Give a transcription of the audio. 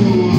Jesus.